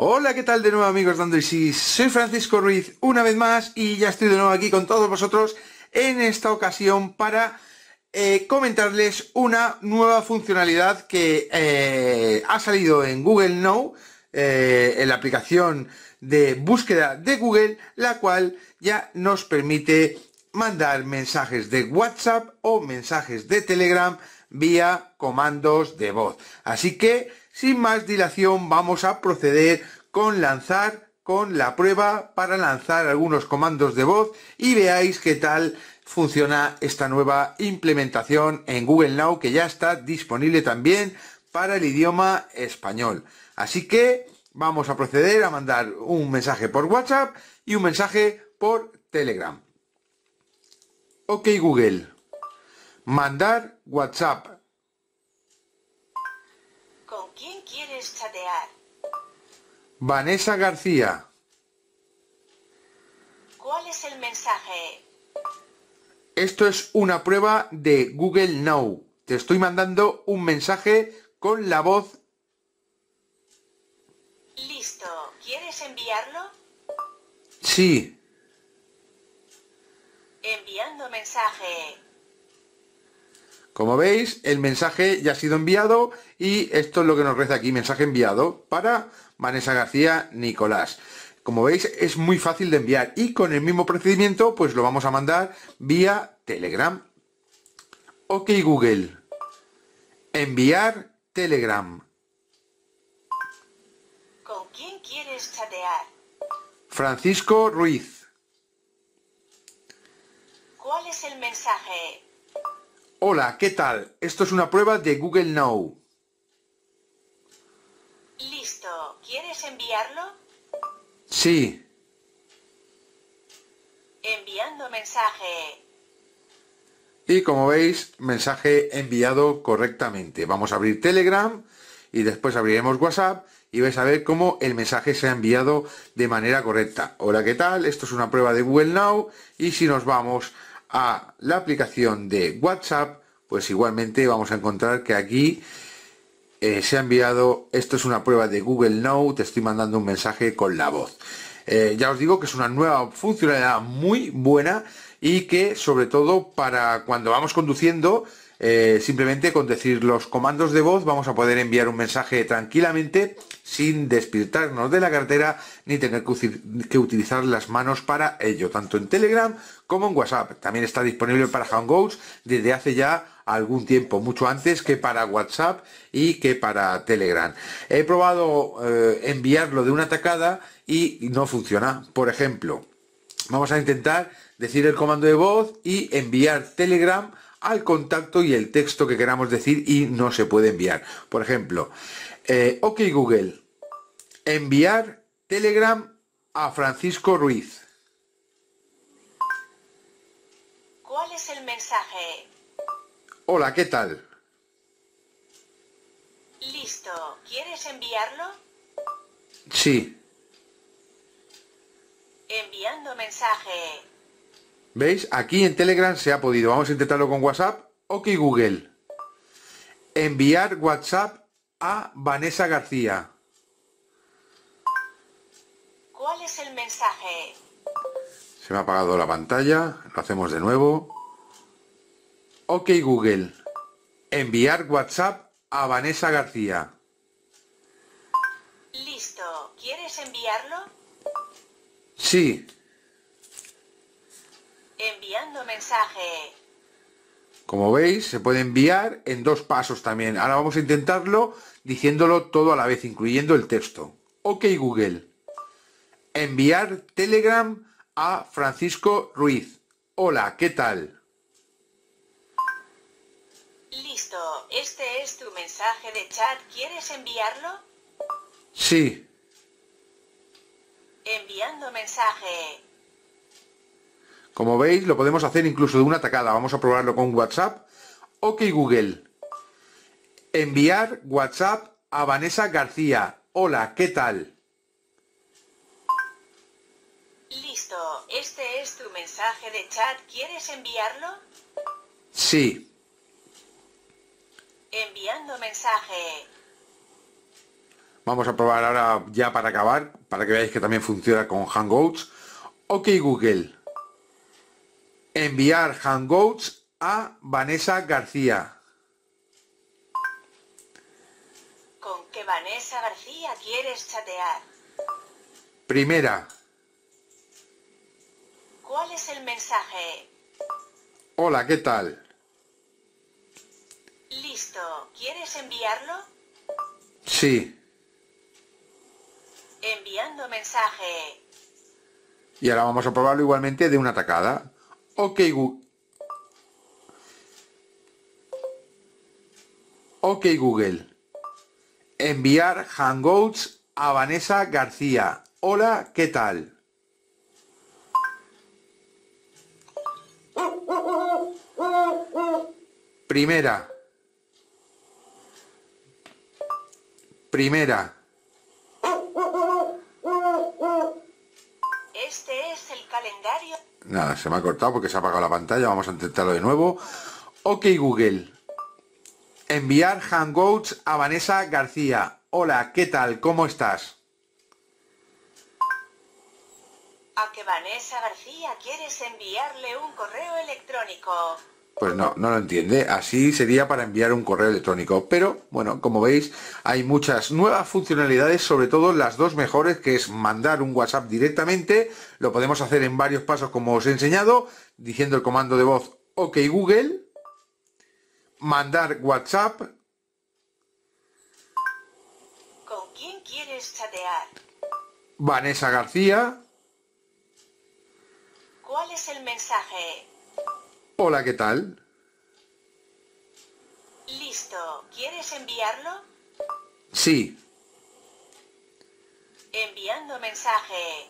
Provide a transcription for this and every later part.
Hola, ¿qué tal de nuevo amigos de Android? Soy Francisco Ruiz una vez más y ya estoy de nuevo aquí con todos vosotros en esta ocasión para eh, comentarles una nueva funcionalidad que eh, ha salido en Google Now, eh, en la aplicación de búsqueda de Google, la cual ya nos permite mandar mensajes de WhatsApp o mensajes de Telegram vía comandos de voz. Así que, sin más dilación, vamos a proceder con lanzar con la prueba para lanzar algunos comandos de voz y veáis qué tal funciona esta nueva implementación en Google Now que ya está disponible también para el idioma español. Así que vamos a proceder a mandar un mensaje por WhatsApp y un mensaje por Telegram. Ok Google. Mandar WhatsApp. ¿Con quién quieres chatear? Vanessa García. ¿Cuál es el mensaje? Esto es una prueba de Google Now. Te estoy mandando un mensaje con la voz. Listo. ¿Quieres enviarlo? Sí. Enviando mensaje. Como veis, el mensaje ya ha sido enviado y esto es lo que nos reza aquí, mensaje enviado para Vanessa García Nicolás. Como veis, es muy fácil de enviar y con el mismo procedimiento, pues lo vamos a mandar vía Telegram. Ok Google. Enviar Telegram. ¿Con quién quieres chatear? Francisco Ruiz. ¿Cuál es el mensaje? Hola, ¿qué tal? Esto es una prueba de Google Now. Listo. ¿Quieres enviarlo? Sí. Enviando mensaje. Y como veis, mensaje enviado correctamente. Vamos a abrir Telegram y después abriremos WhatsApp y vais a ver cómo el mensaje se ha enviado de manera correcta. Hola, ¿qué tal? Esto es una prueba de Google Now y si nos vamos a la aplicación de WhatsApp, pues igualmente vamos a encontrar que aquí eh, se ha enviado, esto es una prueba de Google Now, te estoy mandando un mensaje con la voz. Eh, ya os digo que es una nueva funcionalidad muy buena y que sobre todo para cuando vamos conduciendo, eh, simplemente con decir los comandos de voz vamos a poder enviar un mensaje tranquilamente sin despiertarnos de la cartera ni tener que utilizar las manos para ello, tanto en Telegram como en WhatsApp. También está disponible para Hangouts desde hace ya algún tiempo, mucho antes que para WhatsApp y que para Telegram. He probado eh, enviarlo de una tacada y no funciona. Por ejemplo, vamos a intentar decir el comando de voz y enviar Telegram al contacto y el texto que queramos decir y no se puede enviar. Por ejemplo, eh, ok Google, enviar Telegram a Francisco Ruiz. ¿Cuál es el mensaje? Hola, ¿qué tal? Listo. ¿Quieres enviarlo? Sí. Enviando mensaje. ¿Veis? Aquí en Telegram se ha podido. Vamos a intentarlo con WhatsApp. Ok Google. Enviar WhatsApp a Vanessa García. ¿Cuál es el mensaje? Se me ha apagado la pantalla. Lo hacemos de nuevo. Ok Google. Enviar WhatsApp a Vanessa García. Listo. ¿Quieres enviarlo? Sí. Enviando mensaje. Como veis, se puede enviar en dos pasos también. Ahora vamos a intentarlo diciéndolo todo a la vez, incluyendo el texto. Ok Google. Enviar Telegram a Francisco Ruiz. Hola, ¿qué tal? Listo. Este es tu mensaje de chat. ¿Quieres enviarlo? Sí. Enviando mensaje. Como veis, lo podemos hacer incluso de una tacada. Vamos a probarlo con WhatsApp. Ok Google. Enviar WhatsApp a Vanessa García. Hola, ¿qué tal? Listo. Este es tu mensaje de chat. ¿Quieres enviarlo? Sí. Enviando mensaje. Vamos a probar ahora ya para acabar, para que veáis que también funciona con Hangouts. Ok Google. Enviar Hangouts a Vanessa García. ¿Con qué Vanessa García quieres chatear? Primera. ¿Cuál es el mensaje? Hola, ¿qué tal? Listo. ¿Quieres enviarlo? Sí. Enviando mensaje. Y ahora vamos a probarlo igualmente de una tacada. Ok, Google. Ok, Google. Enviar Hangouts a Vanessa García. Hola, ¿qué tal? Primera. Primera. Este es Nada, se me ha cortado porque se ha apagado la pantalla. Vamos a intentarlo de nuevo. Ok, Google. Enviar Hangouts a Vanessa García. Hola, ¿qué tal? ¿Cómo estás? A que Vanessa García quieres enviarle un correo electrónico. Pues no, no lo entiende. Así sería para enviar un correo electrónico. Pero, bueno, como veis, hay muchas nuevas funcionalidades, sobre todo las dos mejores, que es mandar un WhatsApp directamente. Lo podemos hacer en varios pasos, como os he enseñado, diciendo el comando de voz OK Google. Mandar WhatsApp. ¿Con quién quieres chatear? Vanessa García. ¿Cuál es el mensaje? Hola, ¿qué tal? Listo. ¿Quieres enviarlo? Sí. Enviando mensaje.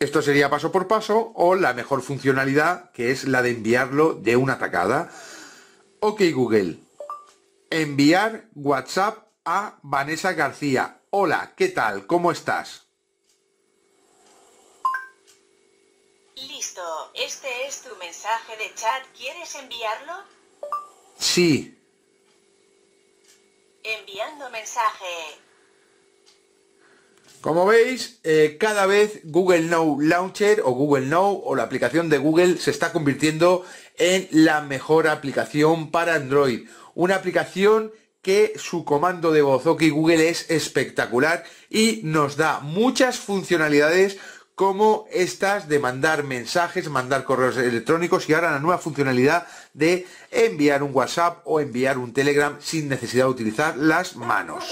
Esto sería paso por paso o la mejor funcionalidad que es la de enviarlo de una tacada. Ok Google. Enviar WhatsApp a Vanessa García. Hola, ¿qué tal? ¿Cómo estás? Listo. Este es tu mensaje de chat. ¿Quieres enviarlo? Sí. Enviando mensaje. Como veis, eh, cada vez Google Now Launcher o Google Now o la aplicación de Google se está convirtiendo en la mejor aplicación para Android. Una aplicación que su comando de voz OK Google es espectacular y nos da muchas funcionalidades como estas de mandar mensajes, mandar correos electrónicos y ahora la nueva funcionalidad de enviar un WhatsApp o enviar un Telegram sin necesidad de utilizar las manos.